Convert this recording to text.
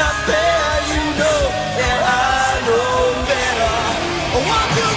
not fair, you know that I know better. Oh,